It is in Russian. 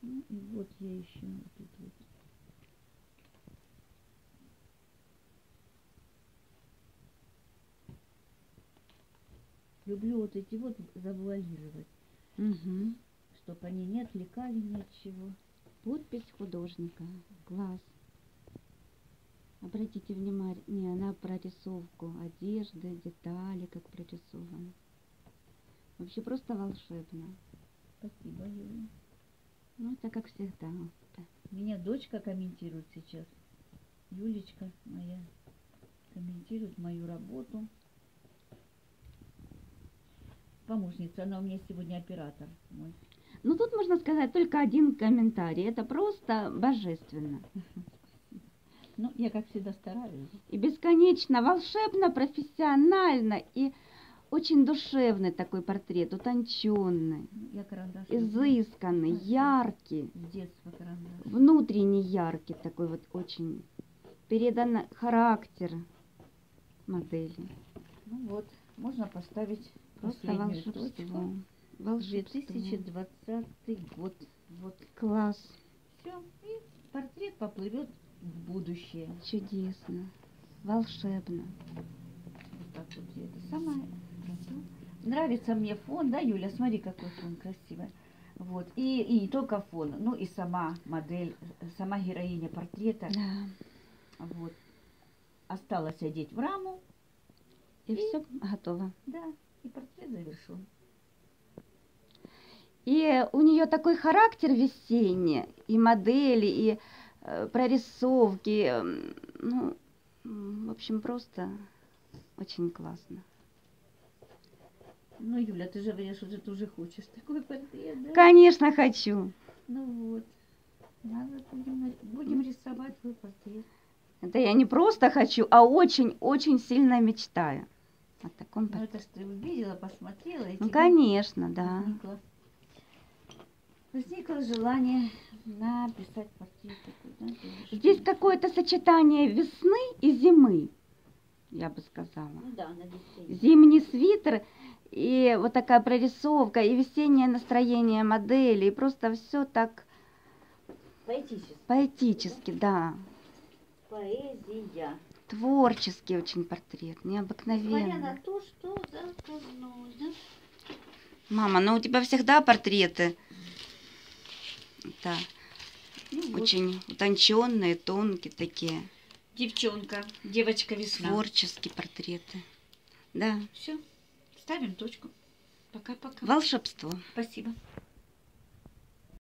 Ну и вот я еще вот тут вот. Люблю вот эти вот завуалировать, Угу. чтобы они не отвлекали ни от чего. Подпись художника. Класс. Обратите внимание на прорисовку одежды, детали, как прорисованы. Вообще просто волшебно. Спасибо, Юля. Ну, это как всегда. Меня дочка комментирует сейчас. Юлечка моя комментирует мою работу. Помощница, она у меня сегодня оператор мой. Ну, тут можно сказать только один комментарий. Это просто божественно. Ну, я как всегда стараюсь. И бесконечно волшебно, профессионально и очень душевный такой портрет, утонченный, Я карандаш. изысканный, яркий, детства карандаш. внутренний яркий такой вот очень передан характер модели. Ну вот, можно поставить Просто волшебство. Волшебство. 2020 год. Вот Класс. все. И портрет поплывет в будущее. Чудесно. Волшебно. Вот так вот это самое. Нравится мне фон, да, Юля? Смотри, какой фон красивый. Вот. И, и не только фон, ну и сама модель, сама героиня портрета. Да. Вот. Осталось одеть в раму, И все готово. да, и портрет завершен. И у нее такой характер весенний, и модели, и э, прорисовки. Ну, в общем, просто очень классно. Ну, Юля, ты же говоришь, что ты уже хочешь такой портрет, да? Конечно, хочу. Ну вот. Надо будем, будем рисовать твой портрет. Это я не просто хочу, а очень-очень сильно мечтаю. О таком Ну, портрете. это ж ты увидела, посмотрела, и Ну, конечно, да. возникло, возникло желание написать портрет такой, да? Здесь какое-то сочетание весны и зимы, я бы сказала. Ну да. Зимний свитер и вот такая прорисовка, и весеннее настроение модели, и просто все так Поэтически. поэтически, да. Поэзия. Творческий очень портрет, Несмотря на необыкновенный. то, что да? Мама, ну у тебя всегда портреты. Да, Ну вот. очень утонченные, тонкие такие, Девчонка, девочка весна. творческие портреты. Да, Все, ставим точку. Пока-пока. волшебство. Спасибо.